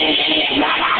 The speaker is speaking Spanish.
La